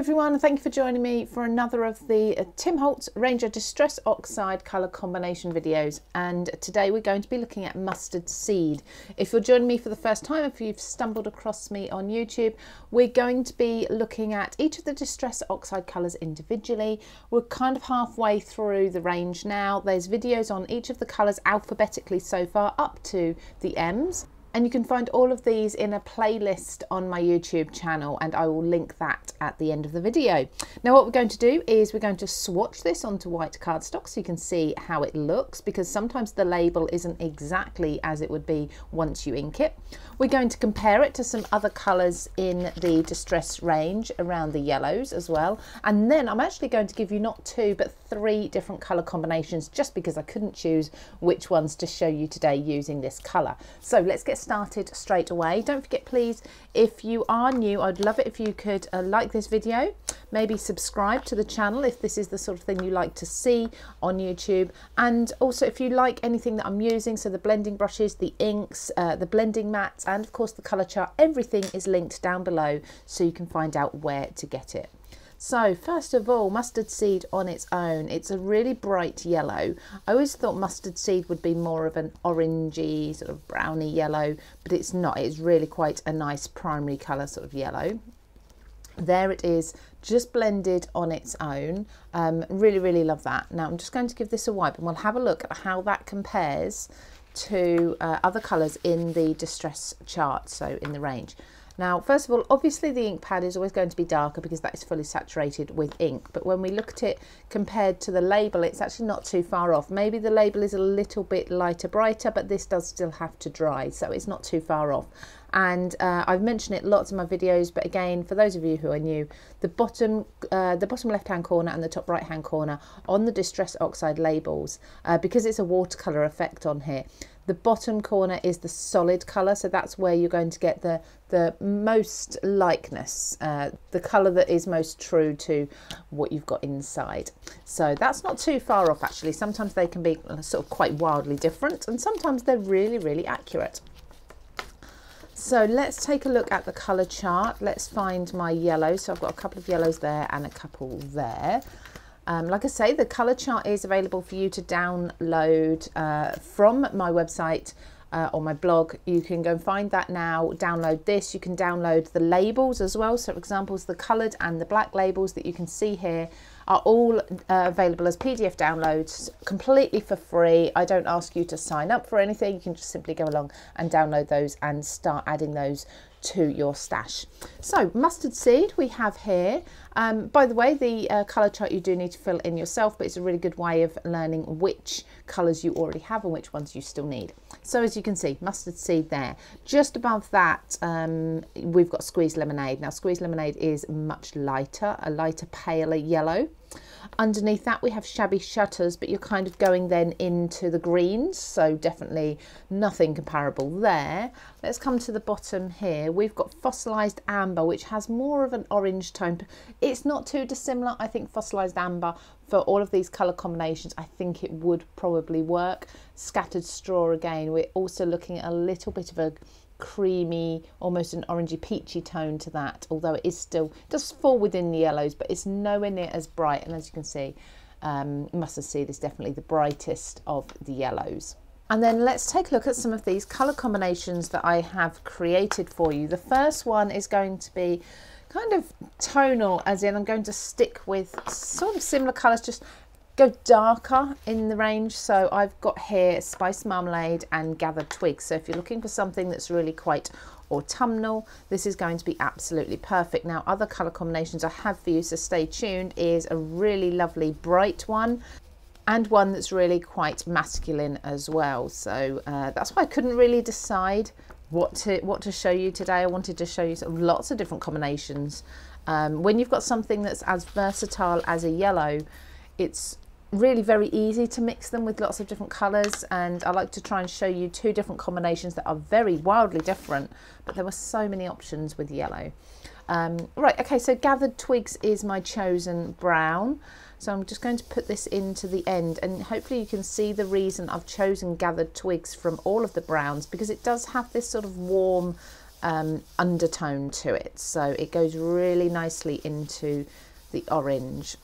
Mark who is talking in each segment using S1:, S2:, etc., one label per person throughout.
S1: everyone, thank you for joining me for another of the uh, Tim Holtz Ranger Distress Oxide colour combination videos and today we're going to be looking at mustard seed. If you're joining me for the first time, if you've stumbled across me on YouTube, we're going to be looking at each of the Distress Oxide colours individually. We're kind of halfway through the range now. There's videos on each of the colours alphabetically so far up to the M's. And you can find all of these in a playlist on my YouTube channel and I will link that at the end of the video. Now what we're going to do is we're going to swatch this onto white cardstock so you can see how it looks because sometimes the label isn't exactly as it would be once you ink it. We're going to compare it to some other colours in the Distress range around the yellows as well. And then I'm actually going to give you not two but three different colour combinations just because I couldn't choose which ones to show you today using this colour. So let's get started straight away. Don't forget, please, if you are new, I'd love it if you could uh, like this video, maybe subscribe to the channel if this is the sort of thing you like to see on YouTube. And also, if you like anything that I'm using, so the blending brushes, the inks, uh, the blending mats, and of course the colour chart, everything is linked down below so you can find out where to get it. So first of all, mustard seed on its own, it's a really bright yellow. I always thought mustard seed would be more of an orangey, sort of browny yellow, but it's not. It's really quite a nice primary colour sort of yellow. There it is, just blended on its own. Um, really, really love that. Now I'm just going to give this a wipe and we'll have a look at how that compares to uh, other colours in the distress chart, so in the range. Now, first of all, obviously the ink pad is always going to be darker because that is fully saturated with ink. But when we look at it compared to the label, it's actually not too far off. Maybe the label is a little bit lighter, brighter, but this does still have to dry. So it's not too far off. And uh, I've mentioned it lots in my videos, but again, for those of you who are new, the bottom, uh, the bottom left-hand corner and the top right-hand corner on the Distress Oxide labels, uh, because it's a watercolour effect on here, the bottom corner is the solid colour, so that's where you're going to get the, the most likeness, uh, the colour that is most true to what you've got inside. So that's not too far off actually. Sometimes they can be sort of quite wildly different and sometimes they're really, really accurate. So let's take a look at the colour chart. Let's find my yellow. So I've got a couple of yellows there and a couple there. Um, like I say, the colour chart is available for you to download uh, from my website uh, or my blog. You can go and find that now, download this. You can download the labels as well. So, examples, the coloured and the black labels that you can see here are all uh, available as PDF downloads completely for free. I don't ask you to sign up for anything. You can just simply go along and download those and start adding those to your stash. So mustard seed we have here. Um, by the way, the uh, colour chart you do need to fill in yourself, but it's a really good way of learning which colours you already have and which ones you still need. So as you can see, mustard seed there. Just above that, um, we've got squeezed lemonade. Now squeezed lemonade is much lighter, a lighter paler yellow. Underneath that we have shabby shutters, but you're kind of going then into the greens, so definitely nothing comparable there. Let's come to the bottom here. We've got fossilized amber, which has more of an orange tone. It's not too dissimilar. I think fossilized amber for all of these colour combinations, I think it would probably work. Scattered straw again, we're also looking at a little bit of a creamy, almost an orangey peachy tone to that, although it is still, does fall within the yellows, but it's nowhere near as bright. And as you can see, um, mustard seed is definitely the brightest of the yellows. And then let's take a look at some of these colour combinations that I have created for you. The first one is going to be kind of tonal, as in I'm going to stick with sort of similar colours, just go darker in the range. So I've got here Spice Marmalade and Gathered Twigs. So if you're looking for something that's really quite autumnal, this is going to be absolutely perfect. Now, other colour combinations I have for you, so stay tuned, is a really lovely bright one and one that's really quite masculine as well. So uh, that's why I couldn't really decide what to what to show you today. I wanted to show you sort of lots of different combinations. Um, when you've got something that's as versatile as a yellow, it's really very easy to mix them with lots of different colours and I like to try and show you two different combinations that are very wildly different but there were so many options with yellow. Um, right okay so gathered twigs is my chosen brown so I'm just going to put this into the end and hopefully you can see the reason I've chosen gathered twigs from all of the browns because it does have this sort of warm um, undertone to it. So it goes really nicely into the orange.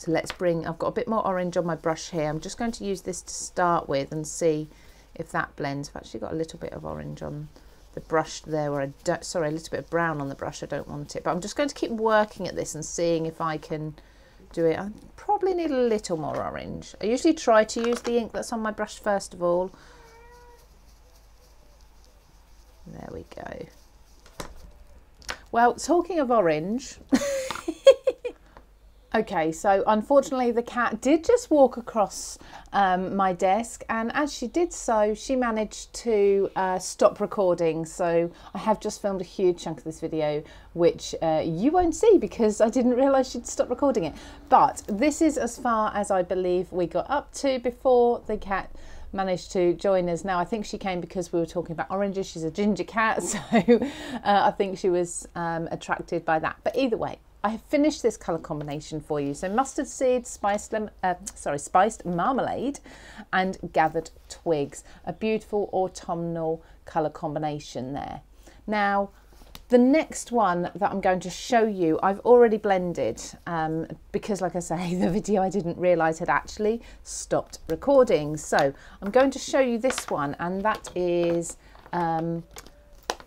S1: So let's bring, I've got a bit more orange on my brush here. I'm just going to use this to start with and see if that blends. I've actually got a little bit of orange on the brush there where I don't, sorry, a little bit of brown on the brush. I don't want it, but I'm just going to keep working at this and seeing if I can do it. I probably need a little more orange. I usually try to use the ink that's on my brush first of all. There we go. Well, talking of orange, Okay, so unfortunately the cat did just walk across um, my desk and as she did so, she managed to uh, stop recording. So I have just filmed a huge chunk of this video, which uh, you won't see because I didn't realise she'd stop recording it. But this is as far as I believe we got up to before the cat managed to join us. Now, I think she came because we were talking about oranges. She's a ginger cat, so uh, I think she was um, attracted by that. But either way, I have finished this colour combination for you. So mustard seed, spiced, uh, sorry, spiced marmalade and gathered twigs. A beautiful autumnal colour combination there. Now, the next one that I'm going to show you, I've already blended um, because like I say, the video I didn't realise had actually stopped recording. So I'm going to show you this one and that is um,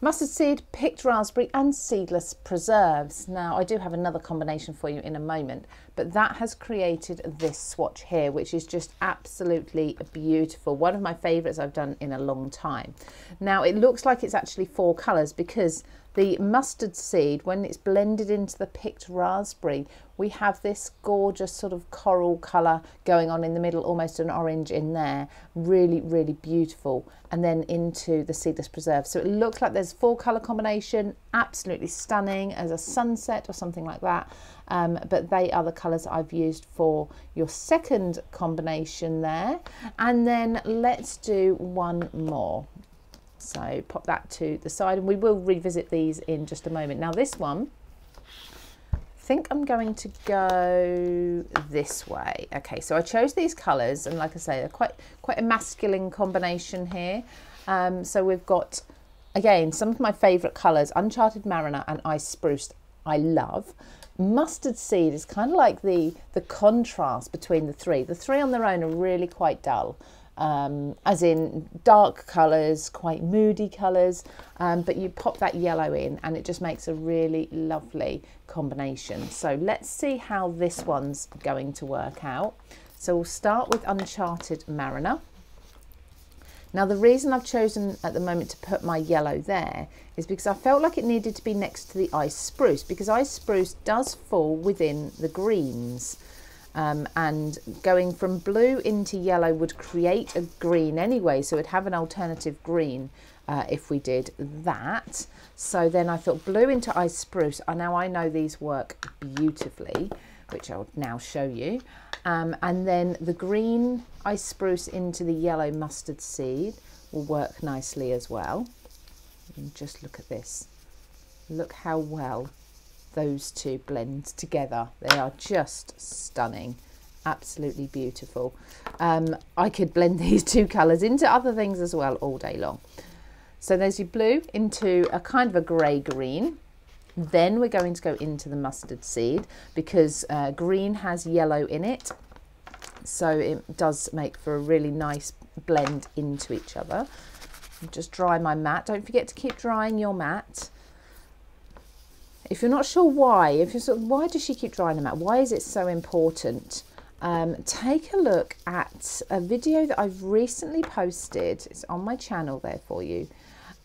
S1: Mustard seed, picked raspberry and seedless preserves. Now I do have another combination for you in a moment, but that has created this swatch here, which is just absolutely beautiful. One of my favorites I've done in a long time. Now it looks like it's actually four colors because the mustard seed, when it's blended into the picked raspberry, we have this gorgeous sort of coral colour going on in the middle, almost an orange in there. Really, really beautiful. And then into the seedless preserve. So it looks like there's four colour combination, absolutely stunning as a sunset or something like that. Um, but they are the colours I've used for your second combination there. And then let's do one more. So pop that to the side and we will revisit these in just a moment. Now this one, I think I'm going to go this way. Okay, so I chose these colours and like I say, they're quite, quite a masculine combination here. Um, so we've got, again, some of my favourite colours, Uncharted Mariner and Ice Spruce, I love. Mustard seed is kind of like the, the contrast between the three. The three on their own are really quite dull um, as in dark colours, quite moody colours, um, but you pop that yellow in and it just makes a really lovely combination. So let's see how this one's going to work out. So we'll start with Uncharted Mariner. Now the reason I've chosen at the moment to put my yellow there is because I felt like it needed to be next to the ice spruce because ice spruce does fall within the greens. Um, and going from blue into yellow would create a green anyway, so it'd have an alternative green uh, if we did that. So then I thought blue into ice spruce, and now I know these work beautifully, which I'll now show you. Um, and then the green ice spruce into the yellow mustard seed will work nicely as well. And just look at this. Look how well those two blend together. They are just stunning, absolutely beautiful. Um, I could blend these two colours into other things as well all day long. So there's your blue into a kind of a grey green. Then we're going to go into the mustard seed because uh, green has yellow in it. So it does make for a really nice blend into each other. Just dry my mat. Don't forget to keep drying your mat. If you're not sure why, if you're sort of, why does she keep drying them out? Why is it so important? Um, take a look at a video that I've recently posted. It's on my channel there for you.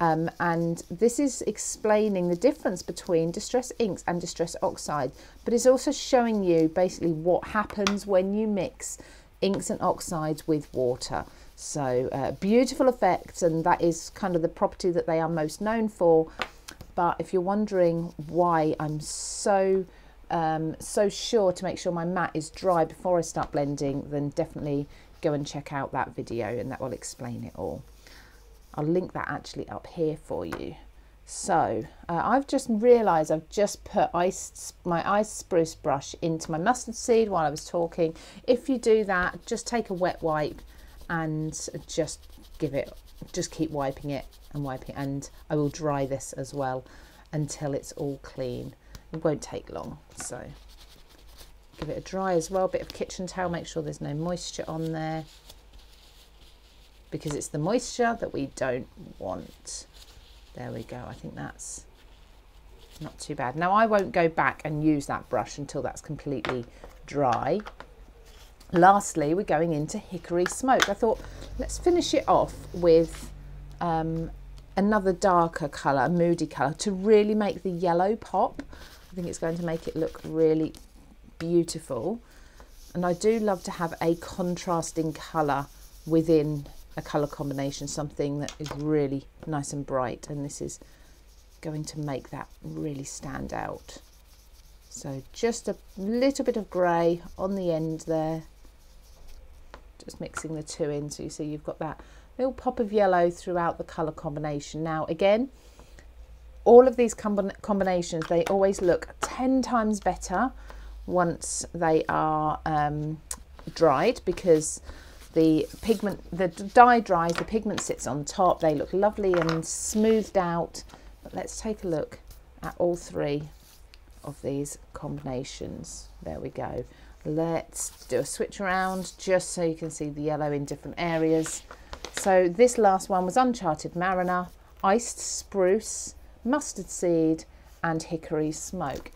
S1: Um, and this is explaining the difference between distress inks and distress oxide, but it's also showing you basically what happens when you mix inks and oxides with water. So uh, beautiful effects, and that is kind of the property that they are most known for but if you're wondering why I'm so um, so sure to make sure my mat is dry before I start blending then definitely go and check out that video and that will explain it all. I'll link that actually up here for you. So uh, I've just realised I've just put ice, my ice spruce brush into my mustard seed while I was talking. If you do that, just take a wet wipe and just give it, just keep wiping it and wiping it. And I will dry this as well until it's all clean. It won't take long. So give it a dry as well. Bit of kitchen towel, make sure there's no moisture on there because it's the moisture that we don't want. There we go. I think that's not too bad. Now I won't go back and use that brush until that's completely dry. Lastly, we're going into hickory smoke. I thought let's finish it off with um, another darker colour, a moody colour, to really make the yellow pop. I think it's going to make it look really beautiful. And I do love to have a contrasting colour within a colour combination, something that is really nice and bright. And this is going to make that really stand out. So just a little bit of grey on the end there. Just mixing the two in so you see you've got that little pop of yellow throughout the colour combination. Now again, all of these combinations, they always look 10 times better once they are um, dried because the pigment, the dye dries, the pigment sits on top, they look lovely and smoothed out. But let's take a look at all three of these combinations. There we go. Let's do a switch around just so you can see the yellow in different areas. So this last one was Uncharted Mariner, Iced Spruce, Mustard Seed and Hickory Smoke.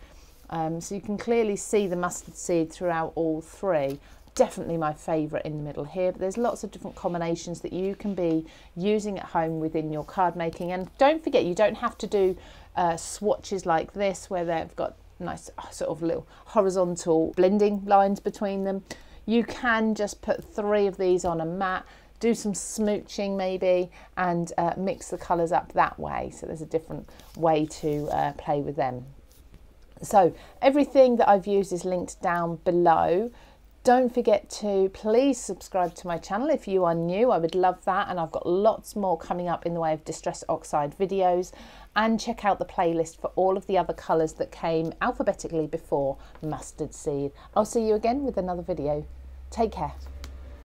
S1: Um, so you can clearly see the mustard seed throughout all three. Definitely my favourite in the middle here, but there's lots of different combinations that you can be using at home within your card making. And don't forget, you don't have to do uh, swatches like this where they've got nice uh, sort of little horizontal blending lines between them. You can just put three of these on a mat, do some smooching maybe, and uh, mix the colours up that way. So there's a different way to uh, play with them. So everything that I've used is linked down below. Don't forget to please subscribe to my channel if you are new. I would love that. And I've got lots more coming up in the way of Distress Oxide videos. And check out the playlist for all of the other colours that came alphabetically before Mustard Seed. I'll see you again with another video. Take care.